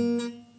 Música